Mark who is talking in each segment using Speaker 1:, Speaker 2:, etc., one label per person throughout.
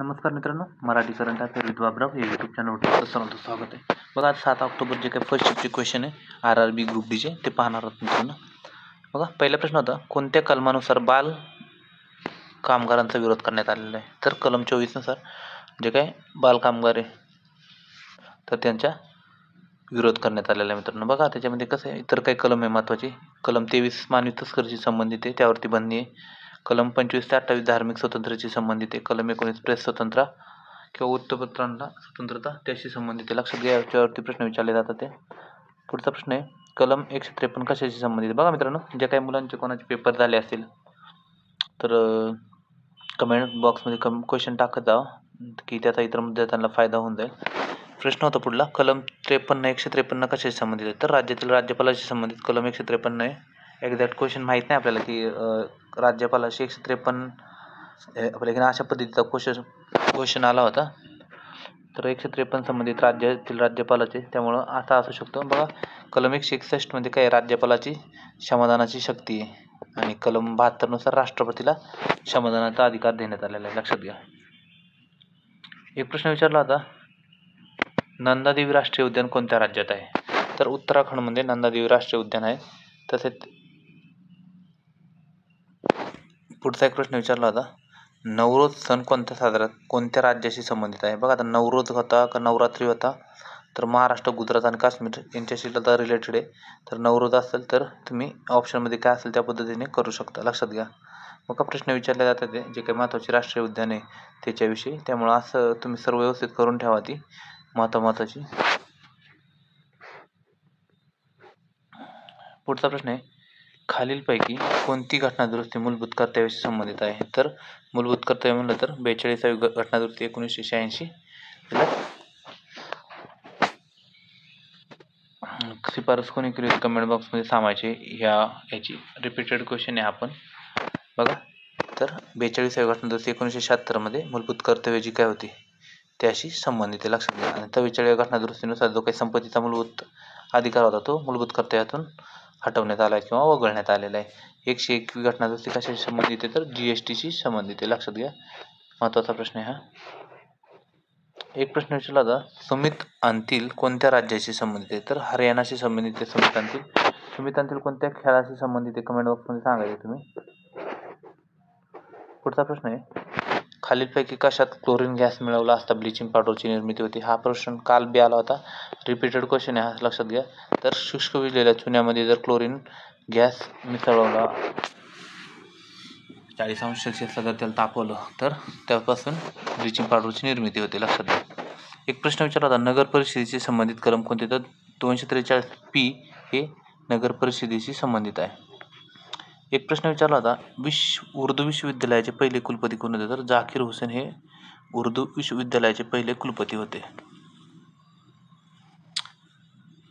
Speaker 1: नमस्कार मित्रांनो Marathi current affairs with Baburao या यूट्यूब चॅनलवरती सर्वांचं स्वागत आहे. बघा आज सात ऑक्टोबर जे काही फर्स्ट शिफ्टचे क्वेश्चन आहे आर आर बी ग्रुप डीचे ते पाहणार आहोत मित्रांनो. बघा पहिला प्रश्न होता कोणत्या कलमानुसार बाल कामगारांचा विरोध करण्यात आलेला आहे? तर कलम चोवीसनुसार जे काय बाल कामगार आहे तर त्यांच्या विरोध करण्यात आलेला आहे मित्रांनो. बघा त्याच्यामध्ये कसं आहे इतर काही कलम आहे महत्त्वाची कलम तेवीस मानवी तस्करीशी संबंधित आहे त्यावरती बंदी आहे. कलम पंचवीस ते अठ्ठावीस धार्मिक स्वतंत्रतेशी संबंधित आहे कलम एकोणीस प्रेस स्वतंत्र किंवा वृत्तपत्रांना स्वतंत्रता त्याशी संबंधित आहे. लक्षात घ्या याच्यावरती प्रश्न विचारले जातात ते. पुढचा प्रश्न आहे कलम एकशे त्रेपन्न कशाशी संबंधित बघा मित्रांनो ज्या काही मुलांचे कोणाचे पेपर झाले असतील तर कमेंट बॉक्समध्ये कम क्वेश्चन टाकत जावं की त्याचा इतर त्यांना फायदा होऊन जाईल. प्रश्न होता पुढला कलम त्रेपन्न एकशे त्रेपन्न कशाशी संबंधित आहे? तर राज्यातील राज्यपालाशी संबंधित कलम एकशे त्रेपन्न आहे. एक्झॅक्ट क्वेश्चन माहीत नाही आपल्याला की राज्यपालाशी एकशे त्रेपन्न आपल्याकडे अशा पद्धतीचा क्वेश्चन क्वेश्चन आला होता. तर एकशे त्रेपन्न संबंधित राज्यातील राज्यपालाचे त्यामुळं आता असू शकतो. बघा कलम एकशे एकसष्टमध्ये काय समाधानाची क्षमादानाची शक्ती आहे. आणि कलम बहात्तरनुसार राष्ट्रपतीला क्षमादानाचा अधिकार देण्यात आलेला आहे. लक्षात घ्या. एक प्रश्न विचारला होता. नंदादेवी राष्ट्रीय उद्यान कोणत्या राज्यात आहे? तर उत्तराखंडमध्ये नंदादेवी राष्ट्रीय उद्यान आहे. तसेच पुढचा एक प्रश्न विचारला होता. नवरोज सण कोणत्या साजरा कोणत्या राज्याशी संबंधित आहे? बघा आता नवरोज होता का नवरात्री होता? तर महाराष्ट्र गुजरात आणि काश्मीर यांच्याशी आता रिलेटेड आहे. तर नवरोज असेल तर तुम्ही ऑप्शनमध्ये काय असेल त्या पद्धतीने करू शकता. लक्षात घ्या. मग का प्रश्न विचारले जातात ते जे काही महत्त्वाचे राष्ट्रीय उद्यान आहे त्याच्याविषयी. त्यामुळं असं तुम्ही सर्व व्यवस्थित करून ठेवा ती महत्त्व महत्त्वाची पुढचा प्रश्न आहे खालीलपैकी कोणती घटनादुरुस्ती मूलभूत कर्तव्याशी संबंधित आहे? तर मूलभूत कर्तव्य म्हणलं तर बेचाळीसावी घटनादुरुस्ती एकोणीसशे शहाऐंशी. शिफारस कोणी केली कमेंट बॉक्समध्ये सांगायचे ह्या याची रिपीटेड क्वेश्चन आहे आपण. बघा. तर बेचाळीसावी घटनादुरुस्ती एकोणीसशे शहात्तरमध्ये मूलभूत कर्तव्य जी काय होती? त्याशी संबंधित आहे. लक्षात घ्या. आणि चव्वेचाळीस घटनादुरुस्तीनुसार जो काही संपत्तीचा मूलभूत अधिकार होता तो मूलभूत कर्तव्यातून हटवण्यात आला आहे किंवा वगळण्यात आलेला आहे. एकशे एकवीस घटनादुरुस्ती कशाशी संबंधित आहे तर जी एस टीशी संबंधित आहे. लक्षात घ्या. महत्त्वाचा प्रश्न आहे हा. एक प्रश्न विचारला होता सुमित अंतील कोणत्या राज्याशी संबंधित आहे? तर हरियाणाशी संबंधित आहे सुमित अंतील. सुमित अंतील कोणत्या खेळाशी संबंधित आहे? कमेंट बॉक्समध्ये सांगायचे तुम्ही. पुढचा प्रश्न आहे खालीलपैकी कशात क्लोरीन गॅस मिळवला असता ब्लिचिंग पावडरची निर्मिती होती? हा प्रश्न काल बी आला होता. रिपीटेड क्वेश्चन आहे हा लक्षात घ्या. तर शुष्क विजलेल्या चुन्यामध्ये जर क्लोरीन गॅस मिसळवला चाळीस अंश सेल्सिअसला जर त्याला तापवलं तर त्यापासून ब्लिचिंग पावडरची निर्मिती होते लक्षात घ्या. एक प्रश्न विचारला होता नगर परिषदेशी संबंधित कलम कोणते? तर दोनशे त्रेचाळीस पी हे नगर परिषदेशी संबंधित आहे. एक प्रश्न विचारला होता विश्व उर्दू विश्वविद्यालयाचे पहिले कुलपती कोण होते? तर झाकीर हुसेन हे उर्दू विश्वविद्यालयाचे पहिले कुलपती होते.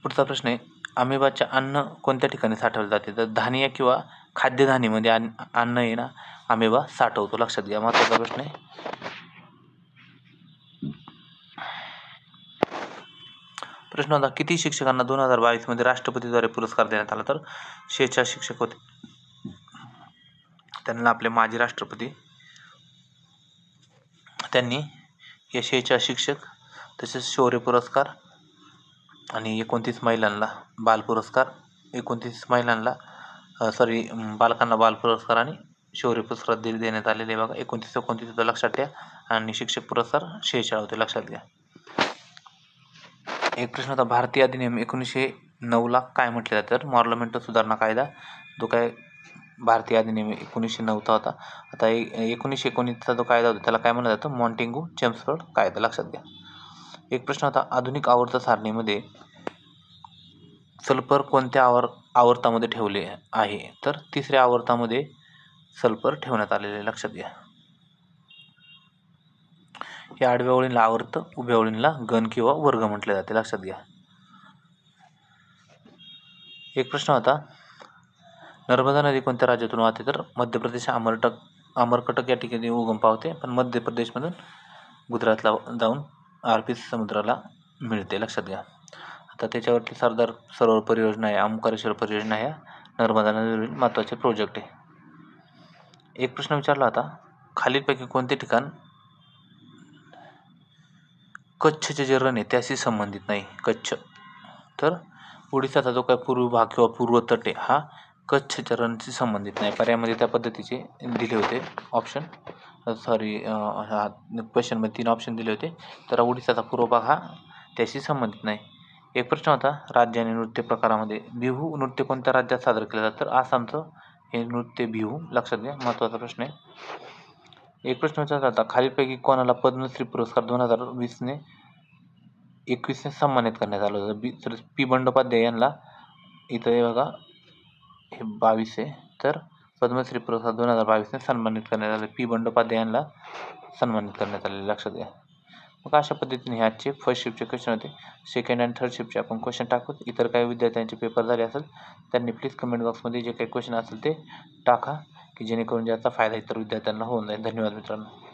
Speaker 1: पुढचा प्रश्न आहे अमेबाचे अन्न कोणत्या ठिकाणी साठवले जाते? तर धान्य किंवा खाद्यधान्यमध्ये अन्न आहे ना अमेबा साठवतो. लक्षात घ्या महत्त्वाचा प्रश्न आहे. प्रश्न होता किती शिक्षकांना दोन हजार बावीसमध्ये राष्ट्रपतीद्वारे पुरस्कार देण्यात आला? तर शेचार शिक्षक होते. त्यांना आपले माजी राष्ट्रपती. त्यांनी या शिक्षक तसेच शौर्य पुरस्कार आणि एकोणतीस महिलांना बाल पुरस्कार एकोणतीस महिलांना सॉरी बालकांना बाल पुरस्कार आणि शौर्य पुरस्कार दिले देण्यात आलेले बघा. एकोणतीस एकोणतीस होतं लक्षात घ्या. आणि शिक्षक पुरस्कार शेहेचाळ होते लक्षात घ्या. एक प्रश्न होता भारतीय अधिनियम एकोणीसशे नऊला काय म्हटले जातं तर मॉर्लमेंट सुधारणा कायदा जो काय भारतीय अधिनियम एकोणीसशे नऊचा होता. आता एकोणीसशे एकोणीसचा जो कायदा होता त्याला काय म्हणलं जातं? मॉन्टेंगू चेम्सफर्ड कायदा. लक्षात घ्या. एक प्रश्न होता आधुनिक आवर्त सारणीमध्ये सल्फर कोणत्या आवर आवर्तामध्ये ठेवले आहे? तर तिसऱ्या आवर्तामध्ये सल्फर ठेवण्यात आलेले लक्षात घ्या. या आडव्या ओळींला आवर्त उभ्या ओळींला गण किंवा वर्ग म्हटले जाते. लक्षात घ्या. एक प्रश्न होता नर्मदा नदी कोणत्या राज्यातून वाहते? तर मध्य प्रदेश अमरटक अमरकटक या ठिकाणी उगम पावते. पण मध्य प्रदेशमधून गुजरातला जाऊन अरबी समुद्राला मिळते. लक्षात घ्या. आता त्याच्यावरती सरदार सरोवर परियोजना आहे ओंकारेश्वर परियोजना ह्या नर्मदा नदीवरील महत्त्वाचे प्रोजेक्ट आहे. एक प्रश्न विचारला होता खालीलपैकी कोणते ठिकाण कच्छचे जे रण आहे त्याशी संबंधित नाही? कच्छ. तर ओडिसाचा जो काय पूर्व भाग किंवा पूर्व तट आहे हा कच्छ रणशी संबंधित नाही पर्यायामध्ये त्या पद्धतीचे दिले होते ऑप्शन सॉरी हा क्वेश्चनमध्ये तीन ऑप्शन दिले होते. तर ओडिसाचा पूर्व भाग हा त्याशी संबंधित नाही. एक प्रश्न होता राज्य आणि नृत्य प्रकारामध्ये बिहू नृत्य कोणत्या राज्यात सादर केलं जातं? तर आसामचं हे नृत्य बिहू लक्षात घ्या महत्त्वाचा प्रश्न आहे. एक प्रश्न विचारला होता खालीलपैकी कोणाला पद्मश्री पुरस्कार दोन हजार वीसने एकवीसने सन्मानित करण्यात आलं होतं? बी तर पी बंडोपाध्याय यांना. इथं हे बघा हे बावीस आहे. तर पद्मश्री पुरस्कार दोन हजार बावीसने सन्मानित करण्यात आले. पी बंडोपाध्याय यांना सन्मानित करण्यात आले लक्षात घ्या. मग अशा पद्धतीने हे आजचे फर्स्ट शिफ्टचे क्वेश्चन होते. सेकंड अँड थर्ड शिफ्टचे आपण क्वेश्चन टाकू. इतर काही विद्यार्थ्यांचे पेपर झाले असेल त्यांनी प्लीज कमेंट बॉक्समध्ये जे काही क्वेश्चन असेल ते टाका की जेणेकरून ज्याचा फायदा इतर विद्यार्थ्यांना होऊन जाईल. धन्यवाद मित्रांनो.